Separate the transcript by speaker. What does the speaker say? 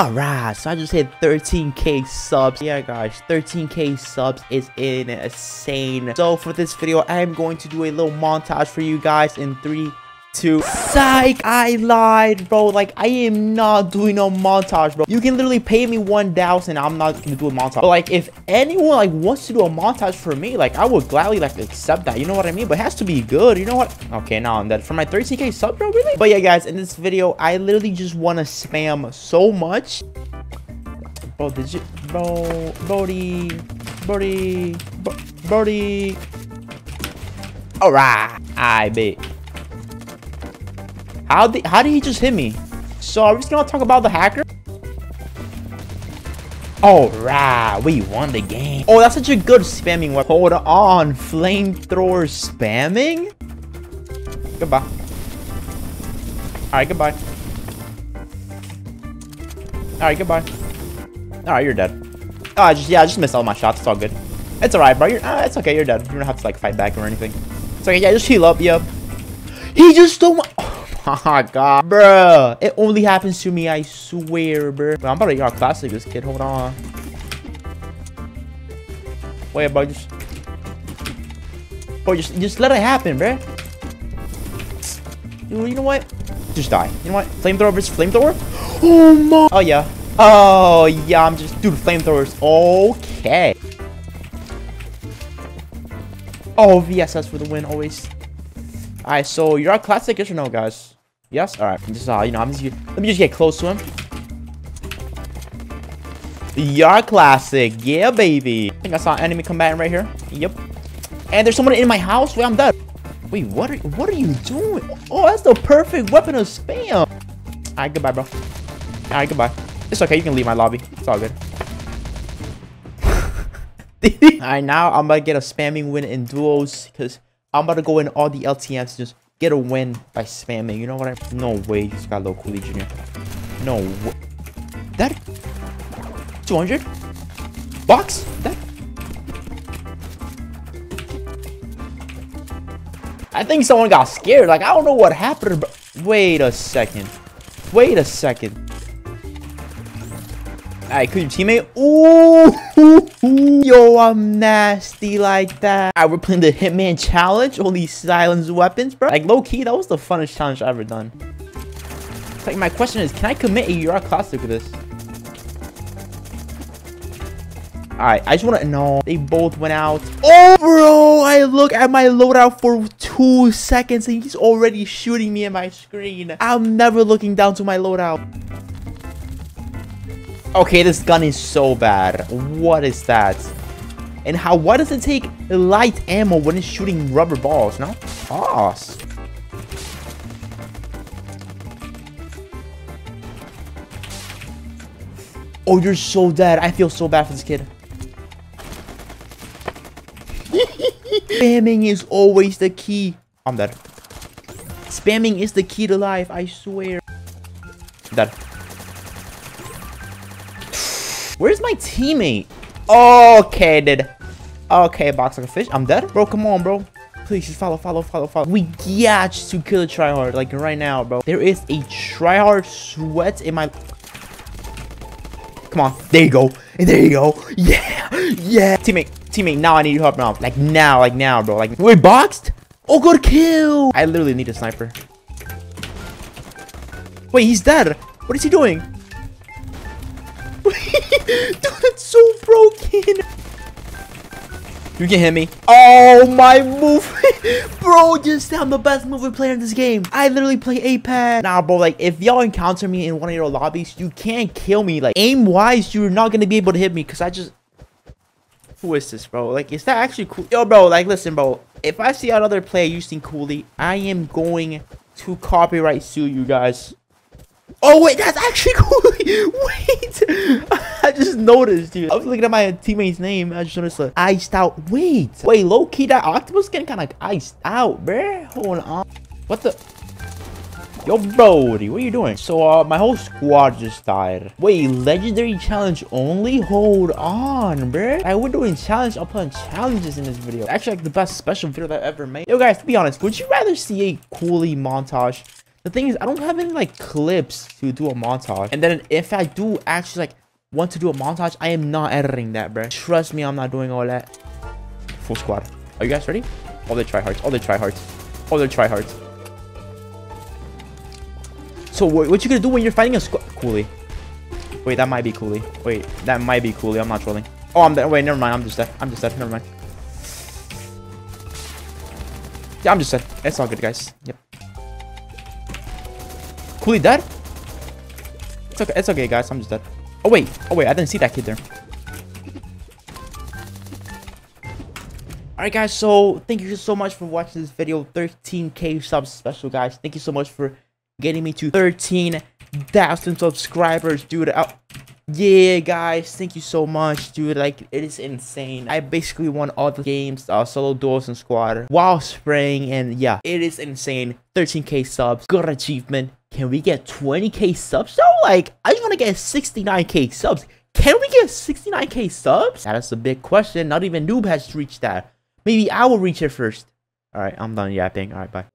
Speaker 1: Alright, so I just hit 13k subs. Yeah, guys, 13k subs is insane. So for this video, I am going to do a little montage for you guys in three, two psych i lied bro. Like i am not doing no montage bro. You can literally pay me one thousand i'm not gonna do a montage. But like if anyone like wants to do a montage for me like i would gladly like accept that. You know what i mean? But it has to be good. You know what? Okay now i'm dead. For my 30k sub bro really? But yeah guys in this video i literally just want to spam so much. Bro did you bro brody brody brody all right i bet how did how did he just hit me? So are we just gonna talk about the hacker? Alright, we won the game. Oh, that's such a good spamming weapon. Hold on, flamethrower spamming? Goodbye. Alright, goodbye. Alright, goodbye. Alright, you're dead. Oh, I just yeah, I just missed all my shots. It's all good. It's alright, bro. You're, uh, it's okay. You're dead. You don't have to like fight back or anything. It's okay. Yeah, just heal up. Yep. He just stole my. Oh god, bruh. It only happens to me, I swear, bruh. I'm about to y'all classic this kid. Hold on. Wait, bro, just... Bro, just, just let it happen, bruh. You know what? Just die. You know what? Flamethrower versus flamethrower? Oh my... Oh, yeah. Oh, yeah, I'm just... Dude, flamethrowers. Okay. Oh, VSS for the win, always. Alright, so you're a classic, yes or no, guys? Yes? Alright, just, uh, you know, I'm just, let me just get close to him. You're classic. Yeah, baby. I think I saw an enemy combatant right here. Yep. And there's someone in my house? Wait, I'm dead. Wait, what are, what are you doing? Oh, that's the perfect weapon of spam. Alright, goodbye, bro. Alright, goodbye. It's okay, you can leave my lobby. It's all good. Alright, now I'm about to get a spamming win in duos because I'm about to go in all the LTMs just get a win by spamming. You know what I No way, he's got low Cooly Jr. No way. That 200? Box? That I think someone got scared. Like, I don't know what happened, but wait a second. Wait a second. Alright, could your teammate? Ooh, yo, I'm nasty like that. Alright, we're playing the Hitman Challenge. Only silenced weapons, bro. Like, low-key, that was the funnest challenge I've ever done. like, my question is, can I commit a Euro Classic with this? Alright, I just want to know. They both went out. Oh, bro, I look at my loadout for two seconds and he's already shooting me in my screen. I'm never looking down to my loadout. Okay, this gun is so bad. What is that? And how, why does it take light ammo when it's shooting rubber balls, no? Boss. Oh, you're so dead. I feel so bad for this kid. Spamming is always the key. I'm dead. Spamming is the key to life, I swear. Dead. Where's my teammate? Okay, dude. Okay, box like a fish. I'm dead. Bro, come on, bro. Please just follow, follow, follow, follow. We got to kill a tryhard, like right now, bro. There is a tryhard sweat in my... Come on. There you go. And there you go. Yeah. Yeah. Teammate. Teammate, now I need your help now. Like now, like now, bro. Like, we're boxed? Oh, good kill. I literally need a sniper. Wait, he's dead. What is he doing? Dude, it's so broken. You can hit me. Oh, my move. bro, just I'm the best movie player in this game. I literally play Apex. Nah, bro, like, if y'all encounter me in one of your lobbies, you can't kill me. Like, aim-wise, you're not going to be able to hit me because I just... Who is this, bro? Like, is that actually cool? Yo, bro, like, listen, bro. If I see another player using Cooly, I am going to copyright sue you guys. Oh, wait, that's actually Cooly. Wait. I just noticed, dude. I was looking at my teammate's name. I just noticed the iced out. Wait. Wait, low key, that octopus getting kind of like iced out, bruh. Hold on. What the? Yo, Brody, what are you doing? So, uh, my whole squad just died. Wait, legendary challenge only? Hold on, bruh. I we're doing challenge upon challenges in this video. Actually, like the best special video that I ever made. Yo, guys, to be honest, would you rather see a Cooly montage the thing is, I don't have any like clips to do a montage. And then if I do actually like want to do a montage, I am not editing that, bro. Trust me, I'm not doing all that. Full squad. Are you guys ready? All the tryhards. All the tryhards. All the tryhards. So what, what you gonna do when you're fighting a squad? Cooly. Wait, that might be Cooly. Wait, that might be Cooly. I'm not trolling. Oh, I'm dead. Wait, never mind. I'm just dead. I'm just dead. Never mind. Yeah, I'm just dead. It's all good, guys. Yep. Cooly dead? It's okay. It's okay, guys. I'm just dead. Oh, wait. Oh, wait. I didn't see that kid there. Alright guys, so thank you so much for watching this video. 13k subs special guys. Thank you so much for getting me to 13,000 subscribers, dude. I yeah, guys, thank you so much, dude. Like, it is insane. I basically won all the games, uh, solo, duos, and squad while spraying, and yeah, it is insane. 13k subs, good achievement. Can we get 20k subs though? Like, I just want to get 69k subs. Can we get 69k subs? That is a big question. Not even Noob has reached that. Maybe I will reach it first. Alright, I'm done yapping. Alright, bye.